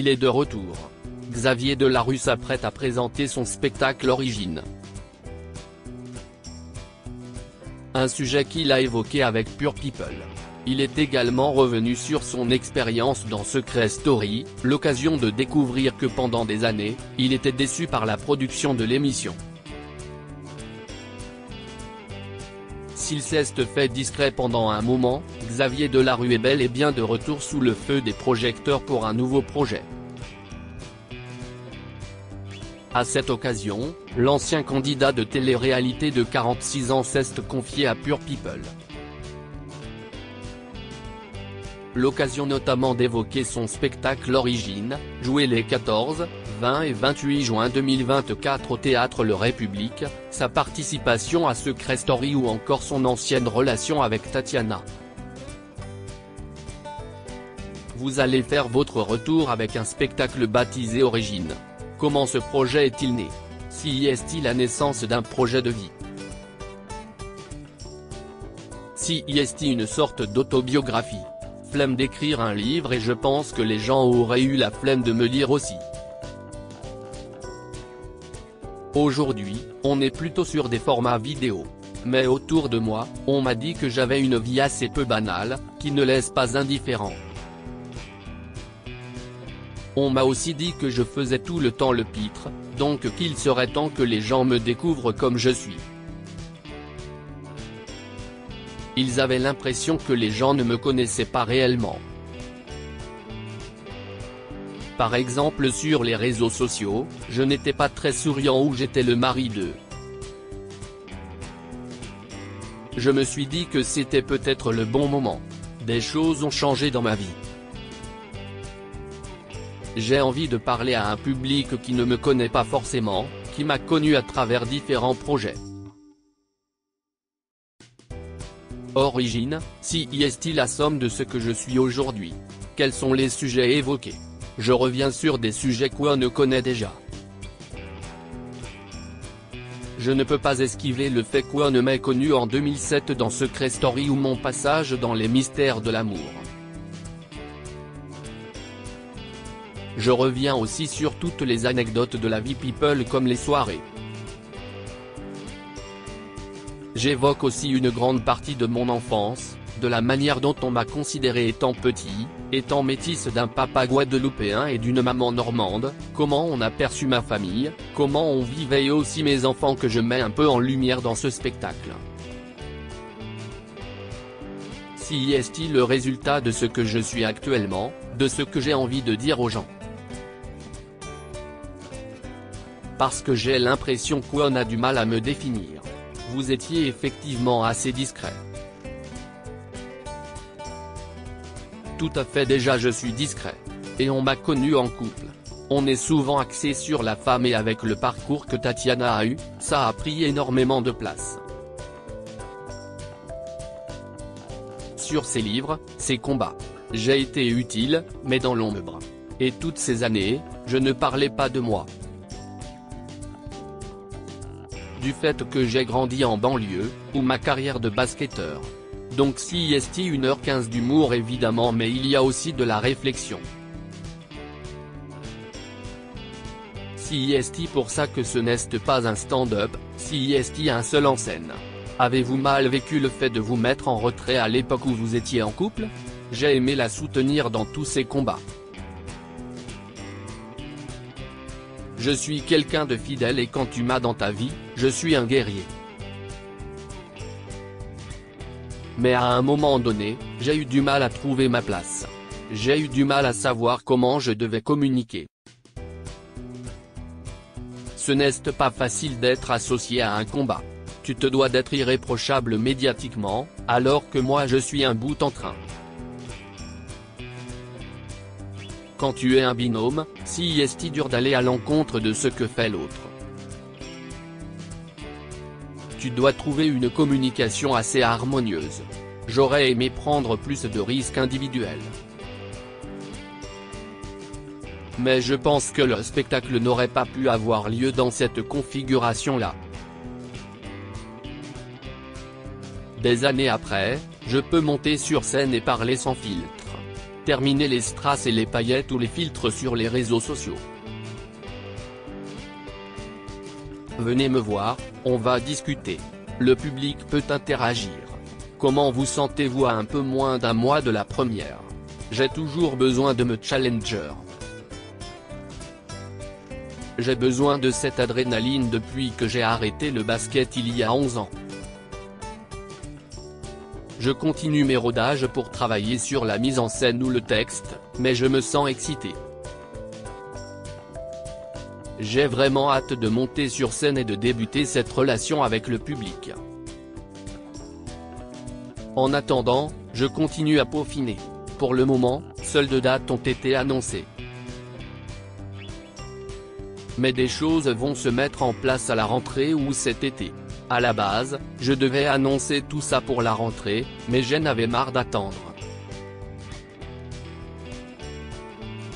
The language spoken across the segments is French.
il est de retour. Xavier Delarue s'apprête à présenter son spectacle Origine. Un sujet qu'il a évoqué avec Pure People. Il est également revenu sur son expérience dans Secret Story, l'occasion de découvrir que pendant des années, il était déçu par la production de l'émission. S'il s'est fait discret pendant un moment, Xavier Delarue est bel et bien de retour sous le feu des projecteurs pour un nouveau projet. À cette occasion, l'ancien candidat de télé-réalité de 46 ans s'est confié à Pure People. L'occasion notamment d'évoquer son spectacle Origine, joué les 14, 20 et 28 juin 2024 au Théâtre Le République, sa participation à Secret Story ou encore son ancienne relation avec Tatiana. Vous allez faire votre retour avec un spectacle baptisé Origine. Comment ce projet est-il né? Si est-il la naissance d'un projet de vie? Si est une sorte d'autobiographie? Flemme d'écrire un livre et je pense que les gens auraient eu la flemme de me lire aussi. Aujourd'hui, on est plutôt sur des formats vidéo. Mais autour de moi, on m'a dit que j'avais une vie assez peu banale, qui ne laisse pas indifférent. On m'a aussi dit que je faisais tout le temps le pitre, donc qu'il serait temps que les gens me découvrent comme je suis. Ils avaient l'impression que les gens ne me connaissaient pas réellement. Par exemple sur les réseaux sociaux, je n'étais pas très souriant ou j'étais le mari d'eux. Je me suis dit que c'était peut-être le bon moment. Des choses ont changé dans ma vie. J'ai envie de parler à un public qui ne me connaît pas forcément, qui m'a connu à travers différents projets. Origine, si y est-il la somme de ce que je suis aujourd'hui? Quels sont les sujets évoqués? Je reviens sur des sujets qu'on ne connaît déjà. Je ne peux pas esquiver le fait qu'on ne m'ait connu en 2007 dans Secret Story ou mon passage dans les mystères de l'amour. Je reviens aussi sur toutes les anecdotes de la vie people comme les soirées. J'évoque aussi une grande partie de mon enfance, de la manière dont on m'a considéré étant petit, étant métisse d'un papa guadeloupéen et d'une maman normande, comment on a perçu ma famille, comment on vivait et aussi mes enfants que je mets un peu en lumière dans ce spectacle. Si est-il le résultat de ce que je suis actuellement, de ce que j'ai envie de dire aux gens? Parce que j'ai l'impression qu'on a du mal à me définir. Vous étiez effectivement assez discret. Tout à fait déjà je suis discret. Et on m'a connu en couple. On est souvent axé sur la femme et avec le parcours que Tatiana a eu, ça a pris énormément de place. Sur ses livres, ses combats. J'ai été utile, mais dans l'ombre. Et toutes ces années, je ne parlais pas de moi du fait que j'ai grandi en banlieue, ou ma carrière de basketteur. Donc si est 1h15 d'humour évidemment mais il y a aussi de la réflexion. Si est pour ça que ce n'est pas un stand-up, si est un seul en scène? Avez-vous mal vécu le fait de vous mettre en retrait à l'époque où vous étiez en couple? J'ai aimé la soutenir dans tous ses combats. Je suis quelqu'un de fidèle et quand tu m'as dans ta vie, je suis un guerrier. Mais à un moment donné, j'ai eu du mal à trouver ma place. J'ai eu du mal à savoir comment je devais communiquer. Ce n'est pas facile d'être associé à un combat. Tu te dois d'être irréprochable médiatiquement, alors que moi je suis un bout en train. Quand tu es un binôme, si est dur d'aller à l'encontre de ce que fait l'autre. Tu dois trouver une communication assez harmonieuse. J'aurais aimé prendre plus de risques individuels. Mais je pense que le spectacle n'aurait pas pu avoir lieu dans cette configuration-là. Des années après, je peux monter sur scène et parler sans filtre. Terminez les strass et les paillettes ou les filtres sur les réseaux sociaux. Venez me voir, on va discuter. Le public peut interagir. Comment vous sentez-vous à un peu moins d'un mois de la première? J'ai toujours besoin de me challenger. J'ai besoin de cette adrénaline depuis que j'ai arrêté le basket il y a 11 ans. Je continue mes rodages pour travailler sur la mise en scène ou le texte, mais je me sens excité. J'ai vraiment hâte de monter sur scène et de débuter cette relation avec le public. En attendant, je continue à peaufiner. Pour le moment, seules deux dates ont été annoncées mais des choses vont se mettre en place à la rentrée ou cet été. À la base, je devais annoncer tout ça pour la rentrée, mais j'en avais marre d'attendre.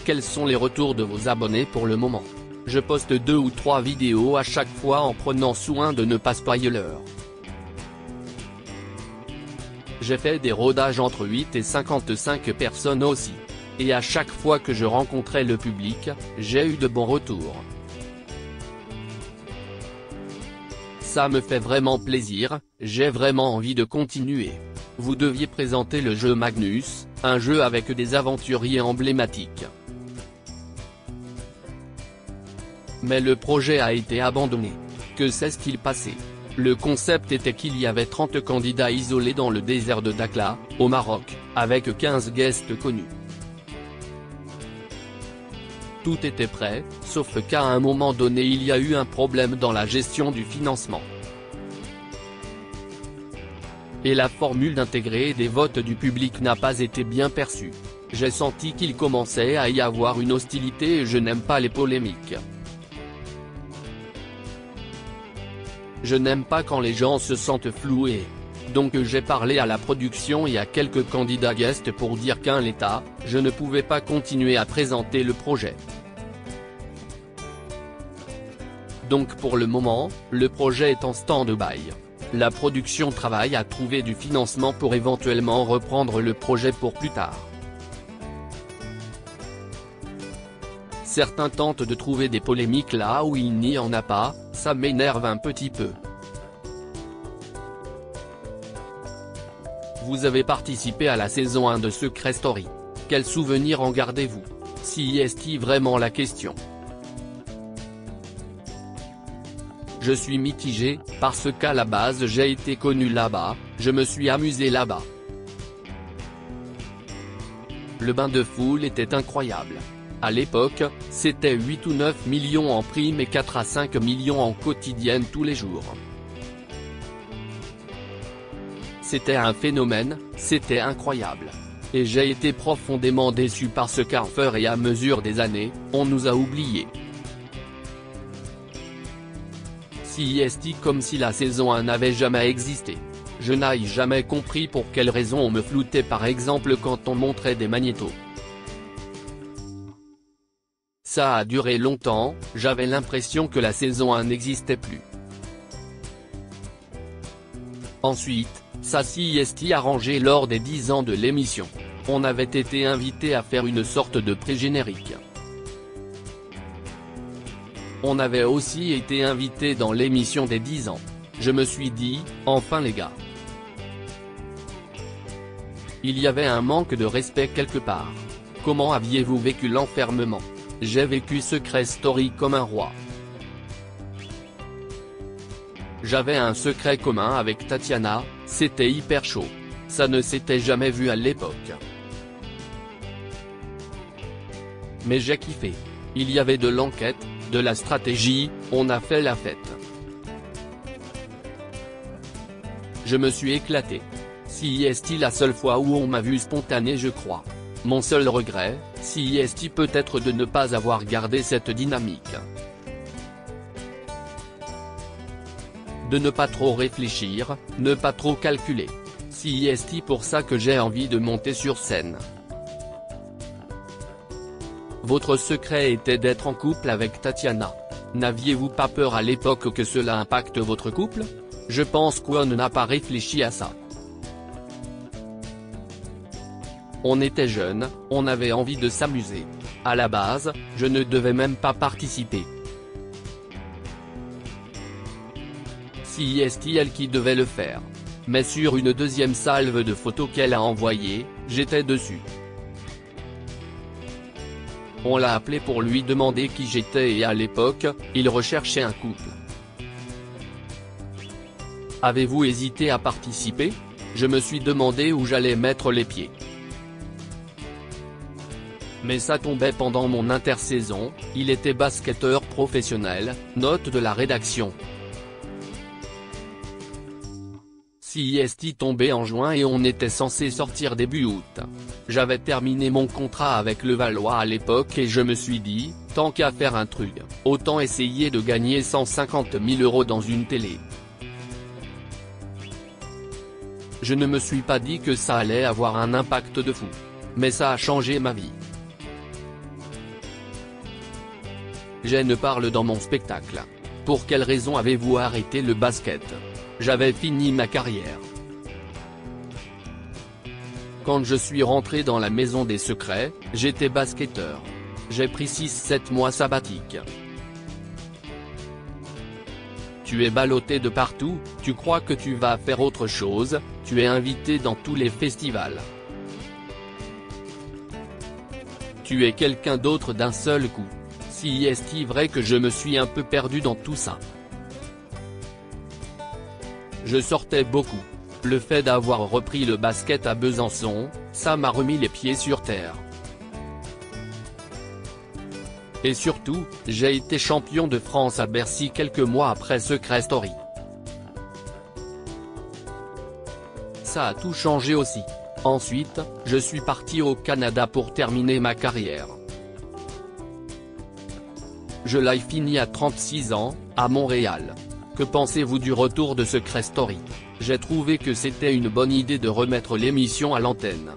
Quels sont les retours de vos abonnés pour le moment? Je poste deux ou trois vidéos à chaque fois en prenant soin de ne pas spoiler l'heure. J'ai fait des rodages entre 8 et 55 personnes aussi. Et à chaque fois que je rencontrais le public, j'ai eu de bons retours. Ça me fait vraiment plaisir, j'ai vraiment envie de continuer. Vous deviez présenter le jeu Magnus, un jeu avec des aventuriers emblématiques. Mais le projet a été abandonné. Que s'est-il passé? Le concept était qu'il y avait 30 candidats isolés dans le désert de Dakhla, au Maroc, avec 15 guests connus. Tout était prêt, sauf qu'à un moment donné il y a eu un problème dans la gestion du financement. Et la formule d'intégrer des votes du public n'a pas été bien perçue. J'ai senti qu'il commençait à y avoir une hostilité et je n'aime pas les polémiques. Je n'aime pas quand les gens se sentent floués. Donc j'ai parlé à la production et à quelques candidats guests pour dire qu'un l'état, je ne pouvais pas continuer à présenter le projet. Donc pour le moment, le projet est en stand-by. La production travaille à trouver du financement pour éventuellement reprendre le projet pour plus tard. Certains tentent de trouver des polémiques là où il n'y en a pas, ça m'énerve un petit peu. Vous avez participé à la saison 1 de Secret Story. Quel souvenir en gardez-vous? Si est vraiment la question? Je suis mitigé, parce qu'à la base j'ai été connu là-bas, je me suis amusé là-bas. Le bain de foule était incroyable. À l'époque, c'était 8 ou 9 millions en prime et 4 à 5 millions en quotidienne tous les jours. C'était un phénomène, c'était incroyable. Et j'ai été profondément déçu parce qu'à fur et à mesure des années, on nous a oubliés. CIST comme si la saison 1 n'avait jamais existé. Je n'ai jamais compris pour quelle raison on me floutait par exemple quand on montrait des magnétos. Ça a duré longtemps, j'avais l'impression que la saison 1 n'existait plus. Ensuite, ça CIST arrangé lors des 10 ans de l'émission. On avait été invité à faire une sorte de pré-générique. On avait aussi été invité dans l'émission des 10 ans. Je me suis dit, enfin les gars. Il y avait un manque de respect quelque part. Comment aviez-vous vécu l'enfermement? J'ai vécu Secret Story comme un roi. J'avais un secret commun avec Tatiana, c'était hyper chaud. Ça ne s'était jamais vu à l'époque. Mais j'ai kiffé. Il y avait de l'enquête, de la stratégie, on a fait la fête. Je me suis éclaté. Si est-il la seule fois où on m'a vu spontané je crois. Mon seul regret, si est peut-être de ne pas avoir gardé cette dynamique. De ne pas trop réfléchir, ne pas trop calculer. Si est pour ça que j'ai envie de monter sur scène. Votre secret était d'être en couple avec Tatiana. N'aviez-vous pas peur à l'époque que cela impacte votre couple? Je pense qu'on n'a pas réfléchi à ça. On était jeunes, on avait envie de s'amuser. À la base, je ne devais même pas participer. Si est elle qui devait le faire? Mais sur une deuxième salve de photos qu'elle a envoyée, j'étais dessus. On l'a appelé pour lui demander qui j'étais et à l'époque, il recherchait un couple. Avez-vous hésité à participer? Je me suis demandé où j'allais mettre les pieds. Mais ça tombait pendant mon intersaison, il était basketteur professionnel, note de la rédaction. Si est tombé en juin et on était censé sortir début août. J'avais terminé mon contrat avec le Valois à l'époque et je me suis dit, tant qu'à faire un truc, autant essayer de gagner 150 000 euros dans une télé. Je ne me suis pas dit que ça allait avoir un impact de fou. Mais ça a changé ma vie. ne parle dans mon spectacle. Pour quelle raison avez-vous arrêté le basket? J'avais fini ma carrière. Quand je suis rentré dans la maison des secrets, j'étais basketteur. J'ai pris 6-7 mois sabbatiques. Tu es ballotté de partout, tu crois que tu vas faire autre chose, tu es invité dans tous les festivals. Tu es quelqu'un d'autre d'un seul coup. Si est-il vrai que je me suis un peu perdu dans tout ça? Je sortais beaucoup. Le fait d'avoir repris le basket à Besançon, ça m'a remis les pieds sur terre. Et surtout, j'ai été champion de France à Bercy quelques mois après Secret Story. Ça a tout changé aussi. Ensuite, je suis parti au Canada pour terminer ma carrière. Je l'ai fini à 36 ans, à Montréal. Que pensez-vous du retour de Secret Story? J'ai trouvé que c'était une bonne idée de remettre l'émission à l'antenne.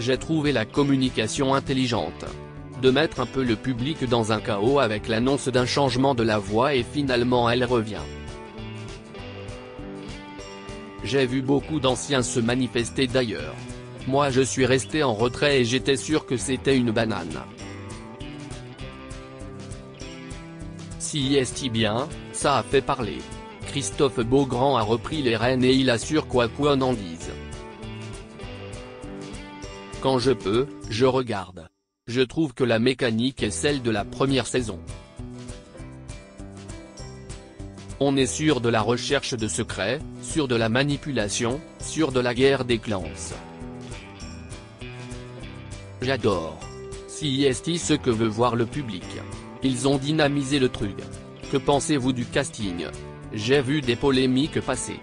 J'ai trouvé la communication intelligente. De mettre un peu le public dans un chaos avec l'annonce d'un changement de la voix et finalement elle revient. J'ai vu beaucoup d'anciens se manifester d'ailleurs. Moi je suis resté en retrait et j'étais sûr que c'était une banane. Si est bien, ça a fait parler. Christophe Beaugrand a repris les rênes et il assure quoi qu'on en dise. Quand je peux, je regarde. Je trouve que la mécanique est celle de la première saison. On est sûr de la recherche de secrets, sûr de la manipulation, sûr de la guerre des clans. J'adore. Si est ce que veut voir le public. Ils ont dynamisé le truc. Que pensez-vous du casting? J'ai vu des polémiques passer.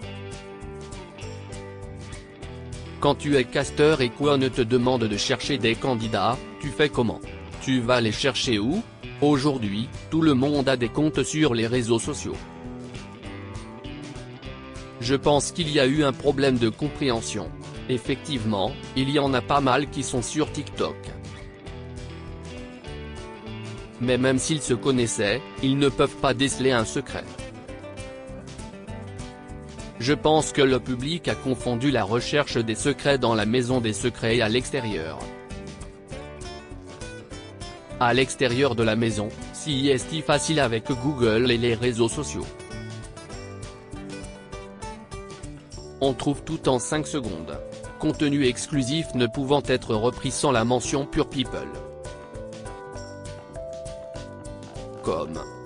Quand tu es casteur et quoi ne te demande de chercher des candidats, tu fais comment? Tu vas les chercher où? Aujourd'hui, tout le monde a des comptes sur les réseaux sociaux. Je pense qu'il y a eu un problème de compréhension. Effectivement, il y en a pas mal qui sont sur TikTok. Mais même s'ils se connaissaient, ils ne peuvent pas déceler un secret. Je pense que le public a confondu la recherche des secrets dans la maison des secrets et à l'extérieur. À l'extérieur de la maison, si est facile avec Google et les réseaux sociaux. On trouve tout en 5 secondes. Contenu exclusif ne pouvant être repris sans la mention Pure People. только.